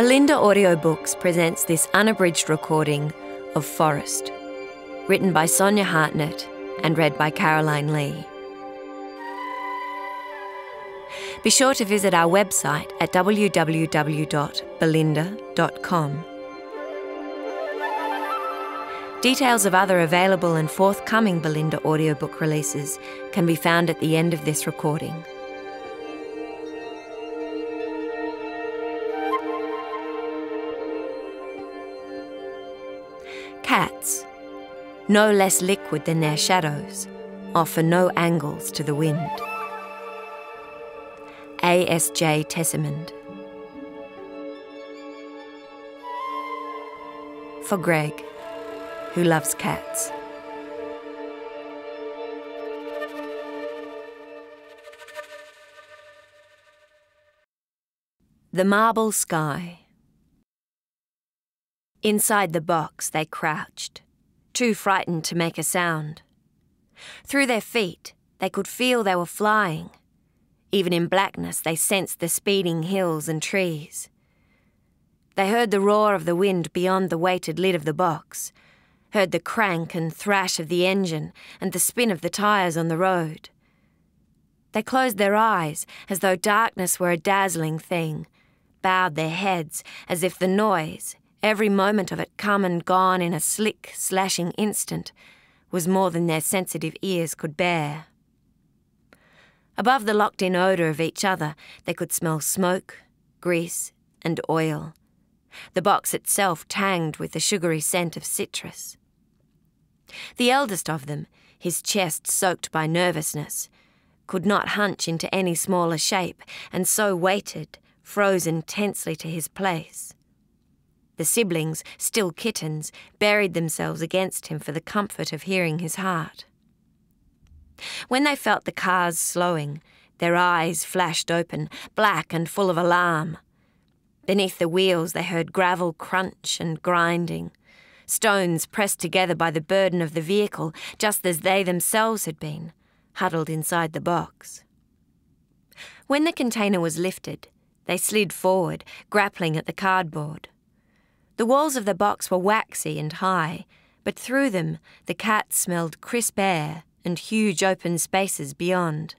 Bolinda Audiobooks presents this unabridged recording of Forest, written by Sonya Hartnett and read by Caroline Lee. Be sure to visit our website at www.bolinda.com. Details of other available and forthcoming Bolinda audiobook releases can be found at the end of this recording. Cats, no less liquid than their shadows, offer no angles to the wind. A.S.J. Tessimond. For Greg, who loves cats. The Marble Sky. Inside the box, they crouched, too frightened to make a sound. Through their feet, they could feel they were flying. Even in blackness, they sensed the speeding hills and trees. They heard the roar of the wind beyond the weighted lid of the box, heard the crank and thrash of the engine and the spin of the tyres on the road. They closed their eyes as though darkness were a dazzling thing, bowed their heads as if the noise, every moment of it come and gone in a slick, slashing instant, was more than their sensitive ears could bear. Above the locked in odour of each other, they could smell smoke, grease, and oil. The box itself tanged with the sugary scent of citrus. The eldest of them, his chest soaked by nervousness, could not hunch into any smaller shape, and so waited, frozen tensely to his place. The siblings, still kittens, buried themselves against him for the comfort of hearing his heart. When they felt the cars slowing, their eyes flashed open, black and full of alarm. Beneath the wheels, they heard gravel crunch and grinding, stones pressed together by the burden of the vehicle, just as they themselves had been, huddled inside the box. When the container was lifted, they slid forward, grappling at the cardboard. The walls of the box were waxy and high, but through them the cat smelled crisp air and huge open spaces beyond.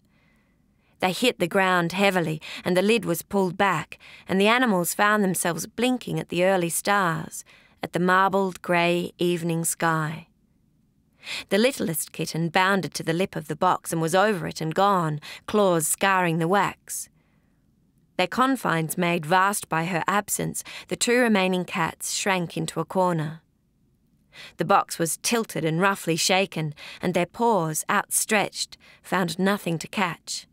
They hit the ground heavily, and the lid was pulled back, and the animals found themselves blinking at the early stars, at the marbled grey evening sky. The littlest kitten bounded to the lip of the box and was over it and gone, claws scarring the wax. Their confines made vast by her absence, the two remaining cats shrank into a corner. The box was tilted and roughly shaken, and their paws, outstretched, found nothing to catch.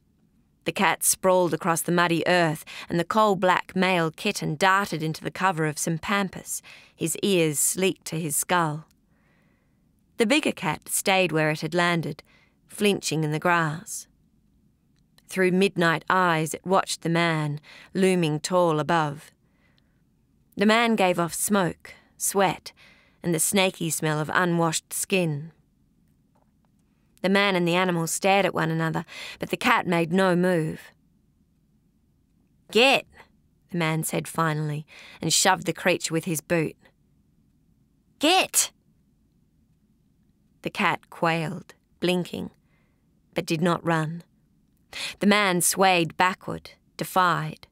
The cat sprawled across the muddy earth, and the coal black male kitten darted into the cover of some pampas, his ears sleek to his skull. The bigger cat stayed where it had landed, flinching in the grass. Through midnight eyes, it watched the man, looming tall above. The man gave off smoke, sweat, and the snaky smell of unwashed skin. The man and the animal stared at one another, but the cat made no move. Get, the man said finally, and shoved the creature with his boot. Get! The cat quailed, blinking, but did not run. The man swayed backward, defied.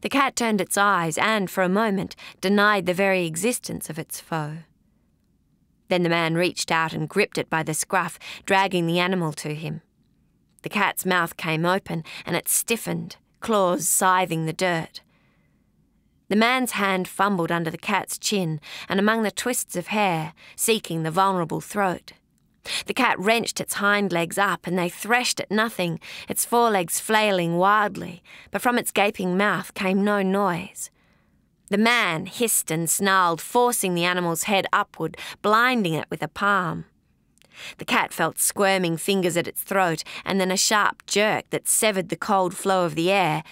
The cat turned its eyes and, for a moment, denied the very existence of its foe. Then the man reached out and gripped it by the scruff, dragging the animal to him. The cat's mouth came open and it stiffened, claws scything the dirt. The man's hand fumbled under the cat's chin and among the twists of hair, seeking the vulnerable throat. The cat wrenched its hind legs up and they threshed at nothing, its forelegs flailing wildly, but from its gaping mouth came no noise. The man hissed and snarled, forcing the animal's head upward, blinding it with a palm. The cat felt squirming fingers at its throat and then a sharp jerk that severed the cold flow of the air,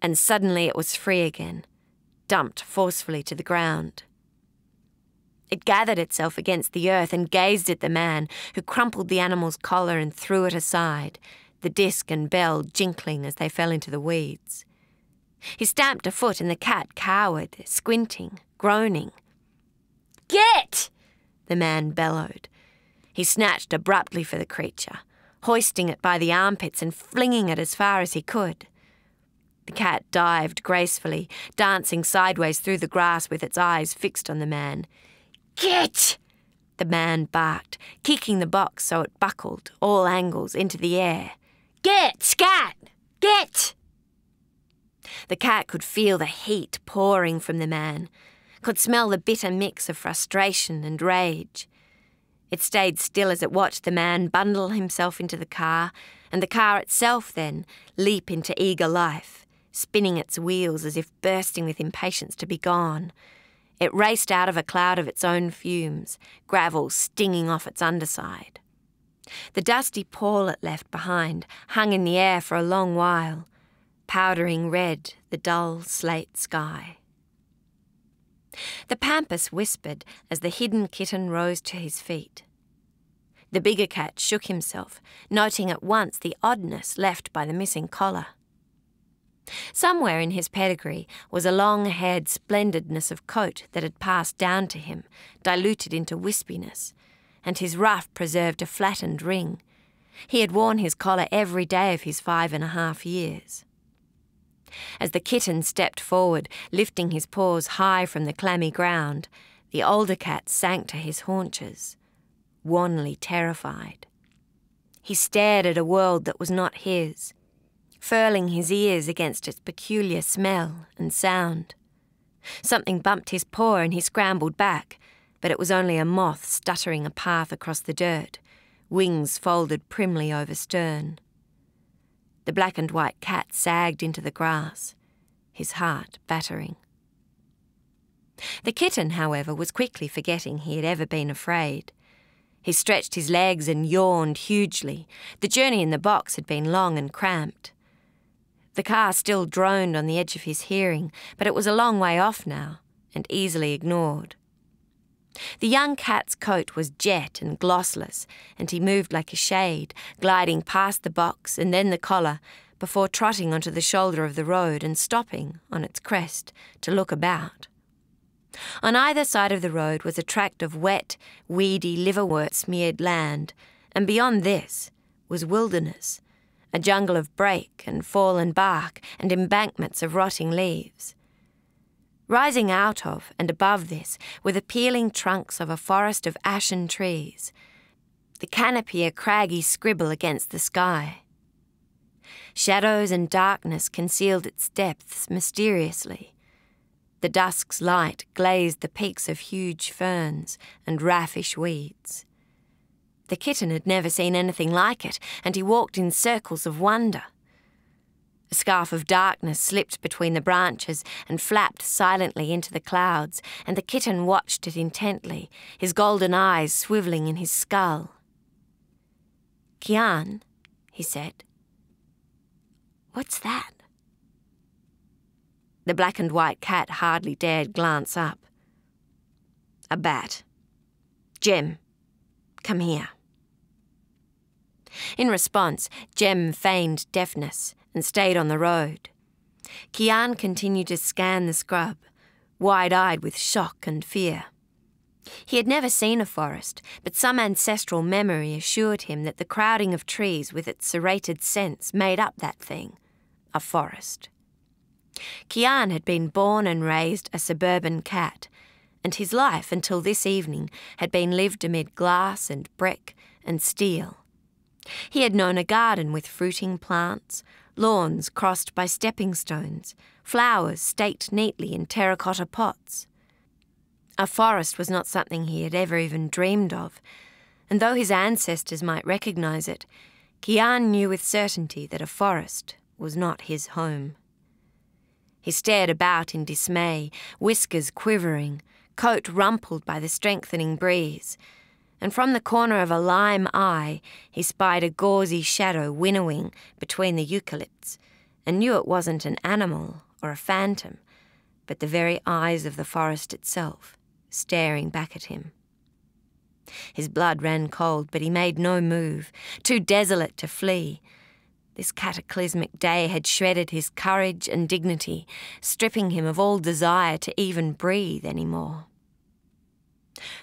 and suddenly it was free again, dumped forcefully to the ground. It gathered itself against the earth and gazed at the man, who crumpled the animal's collar and threw it aside, the disc and bell jinkling as they fell into the weeds. He stamped a foot and the cat cowered, squinting, groaning. Get! the man bellowed. He snatched abruptly for the creature, hoisting it by the armpits and flinging it as far as he could. The cat dived gracefully, dancing sideways through the grass with its eyes fixed on the man. Get! The man barked, kicking the box so it buckled, all angles, into the air. Get, scat! Get! The cat could feel the heat pouring from the man, could smell the bitter mix of frustration and rage. It stayed still as it watched the man bundle himself into the car, and the car itself then leap into eager life, spinning its wheels as if bursting with impatience to be gone. It raced out of a cloud of its own fumes, gravel stinging off its underside. The dusty pall it left behind hung in the air for a long while, powdering red the dull slate sky. The pampas whispered as the hidden kitten rose to his feet. The bigger cat shook himself, noting at once the oddness left by the missing collar. Somewhere in his pedigree was a long haired splendidness of coat that had passed down to him, diluted into wispiness, and his ruff preserved a flattened ring. He had worn his collar every day of his five and a half years. As the kitten stepped forward, lifting his paws high from the clammy ground, the older cat sank to his haunches, wanly terrified. He stared at a world that was not his, furling his ears against its peculiar smell and sound. Something bumped his paw and he scrambled back, but it was only a moth stuttering a path across the dirt, wings folded primly over stern. The black and white cat sagged into the grass, his heart battering. The kitten, however, was quickly forgetting he had ever been afraid. He stretched his legs and yawned hugely. The journey in the box had been long and cramped. The car still droned on the edge of his hearing, but it was a long way off now, and easily ignored. The young cat's coat was jet and glossless, and he moved like a shade, gliding past the box and then the collar, before trotting onto the shoulder of the road and stopping on its crest to look about. On either side of the road was a tract of wet, weedy, liverwort smeared land, and beyond this was wilderness, a jungle of brake and fallen bark and embankments of rotting leaves. Rising out of and above this were the peeling trunks of a forest of ashen trees, the canopy a craggy scribble against the sky. Shadows and darkness concealed its depths mysteriously. The dusk's light glazed the peaks of huge ferns and raffish weeds. The kitten had never seen anything like it, and he walked in circles of wonder. A scarf of darkness slipped between the branches and flapped silently into the clouds, and the kitten watched it intently, his golden eyes swivelling in his skull. Kian, he said. What's that? The black and white cat hardly dared glance up. A bat. Jem, come here. In response, Jem feigned deafness and stayed on the road. Kian continued to scan the scrub, wide eyed with shock and fear. He had never seen a forest, but some ancestral memory assured him that the crowding of trees with its serrated scents made up that thing a forest. Kian had been born and raised a suburban cat, and his life until this evening had been lived amid glass and brick and steel. He had known a garden with fruiting plants, lawns crossed by stepping stones, flowers staked neatly in terracotta pots. A forest was not something he had ever even dreamed of, and though his ancestors might recognize it, Kian knew with certainty that a forest was not his home. He stared about in dismay, whiskers quivering, coat rumpled by the strengthening breeze, and from the corner of a lime eye he spied a gauzy shadow winnowing between the eucalypts, and knew it wasn't an animal or a phantom, but the very eyes of the forest itself, staring back at him. His blood ran cold, but he made no move, too desolate to flee. This cataclysmic day had shredded his courage and dignity, stripping him of all desire to even breathe any more.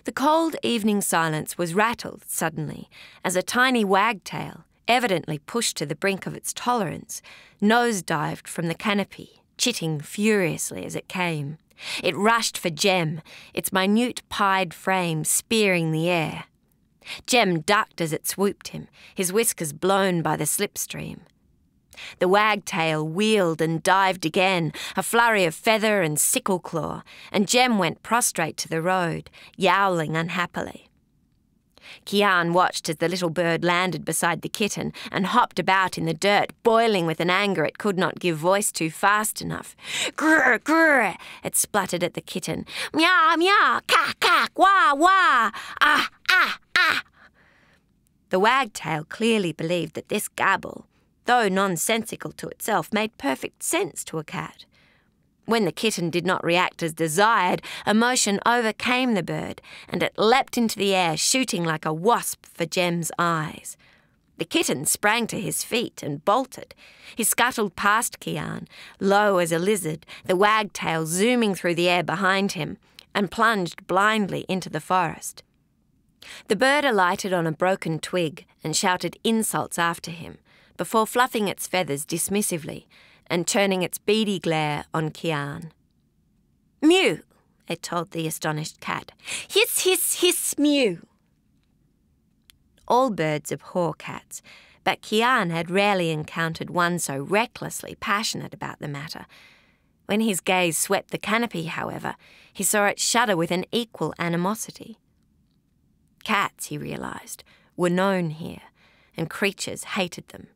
The cold evening silence was rattled suddenly as a tiny wagtail, evidently pushed to the brink of its tolerance, nose-dived from the canopy, chitting furiously as it came. It rushed for Jem, its minute pied frame spearing the air. Jem ducked as it swooped him, his whiskers blown by the slipstream. The wagtail wheeled and dived again, a flurry of feather and sickle claw, and Jem went prostrate to the road, yowling unhappily. Kian watched as the little bird landed beside the kitten and hopped about in the dirt, boiling with an anger it could not give voice to fast enough. Grr, grr, it spluttered at the kitten. Meow, meow, cack, cack, wah, wah, ah, ah, ah. The wagtail clearly believed that this gabble, though nonsensical to itself, made perfect sense to a cat. When the kitten did not react as desired, emotion overcame the bird, and it leapt into the air, shooting like a wasp for Jem's eyes. The kitten sprang to his feet and bolted. He scuttled past Kian, low as a lizard, the wagtail zooming through the air behind him, and plunged blindly into the forest. The bird alighted on a broken twig and shouted insults after him, before fluffing its feathers dismissively and turning its beady glare on Kian. Mew, it told the astonished cat. Hiss, hiss, hiss, mew. All birds abhor cats, but Kian had rarely encountered one so recklessly passionate about the matter. When his gaze swept the canopy, however, he saw it shudder with an equal animosity. Cats, he realised, were known here, and creatures hated them.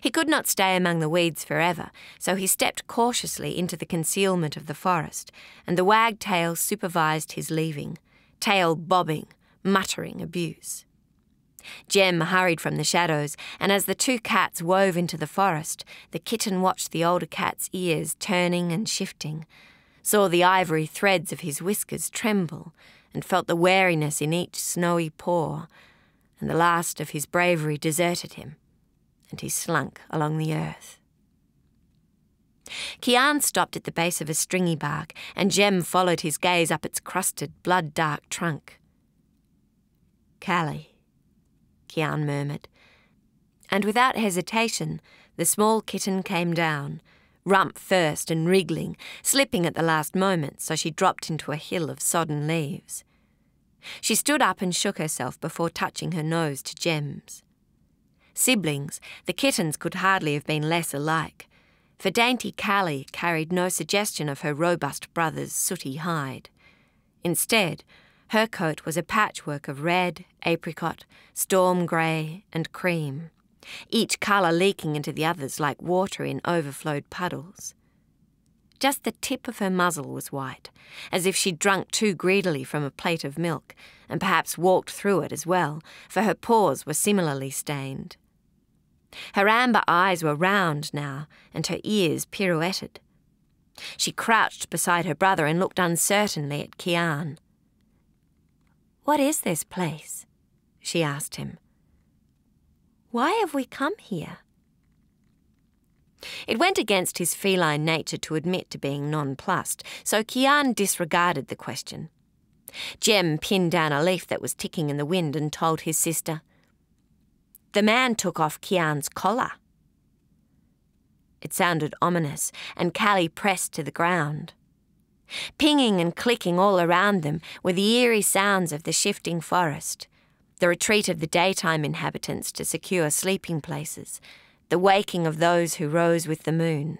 He could not stay among the weeds forever, so he stepped cautiously into the concealment of the forest, and the wagtail supervised his leaving, tail bobbing, muttering abuse. Jem hurried from the shadows, and as the two cats wove into the forest, the kitten watched the older cat's ears turning and shifting, saw the ivory threads of his whiskers tremble, and felt the wariness in each snowy paw, and the last of his bravery deserted him and he slunk along the earth. Kian stopped at the base of a stringy bark, and Jem followed his gaze up its crusted, blood dark trunk. Callie, Kian murmured, and without hesitation, the small kitten came down, rump first and wriggling, slipping at the last moment, so she dropped into a hill of sodden leaves. She stood up and shook herself before touching her nose to Jem's. Siblings, the kittens could hardly have been less alike, for dainty Callie carried no suggestion of her robust brother's sooty hide. Instead, her coat was a patchwork of red, apricot, storm grey, and cream, each colour leaking into the others like water in overflowed puddles. Just the tip of her muzzle was white, as if she'd drunk too greedily from a plate of milk, and perhaps walked through it as well, for her paws were similarly stained. Her amber eyes were round now, and her ears pirouetted. She crouched beside her brother and looked uncertainly at Kian. What is this place? she asked him. Why have we come here? It went against his feline nature to admit to being nonplussed, so Kian disregarded the question. Jem pinned down a leaf that was ticking in the wind and told his sister, the man took off Kian's collar. It sounded ominous, and Callie pressed to the ground. Pinging and clicking all around them were the eerie sounds of the shifting forest, the retreat of the daytime inhabitants to secure sleeping places, the waking of those who rose with the moon.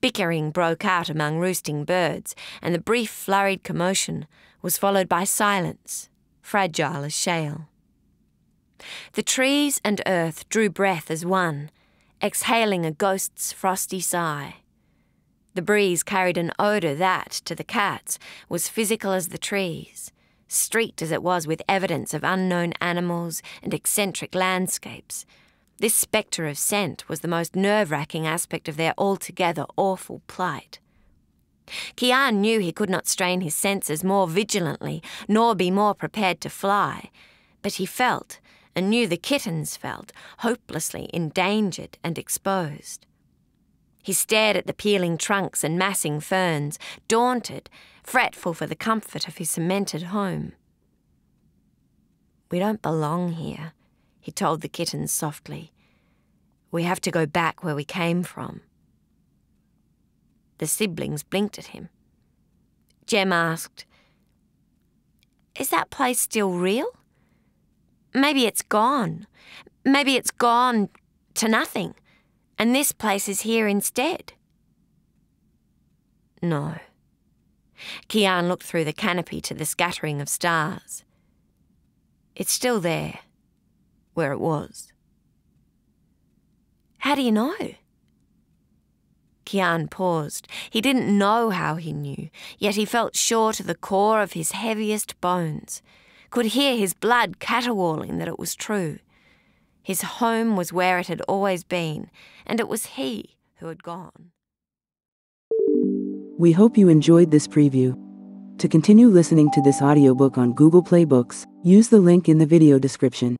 Bickering broke out among roosting birds, and the brief flurried commotion was followed by silence, fragile as shale. The trees and earth drew breath as one, exhaling a ghost's frosty sigh. The breeze carried an odour that, to the cats, was physical as the trees, streaked as it was with evidence of unknown animals and eccentric landscapes. This spectre of scent was the most nerve wracking aspect of their altogether awful plight. Kian knew he could not strain his senses more vigilantly, nor be more prepared to fly, but he felt and knew the kittens felt, hopelessly endangered and exposed. He stared at the peeling trunks and massing ferns, daunted, fretful for the comfort of his cemented home. We don't belong here, he told the kittens softly. We have to go back where we came from. The siblings blinked at him. Jem asked, Is that place still real? Maybe it's gone. Maybe it's gone to nothing, and this place is here instead. No. Kian looked through the canopy to the scattering of stars. It's still there, where it was. How do you know? Kian paused. He didn't know how he knew, yet he felt sure to the core of his heaviest bones, could hear his blood caterwauling that it was true. His home was where it had always been, and it was he who had gone. We hope you enjoyed this preview. To continue listening to this audiobook on Google Play Books, use the link in the video description.